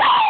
Oh!